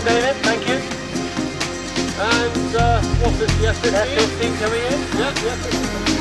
go, David. Thank you. And uh, what's this? The F15 coming in? Yep, yep.